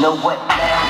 know what now?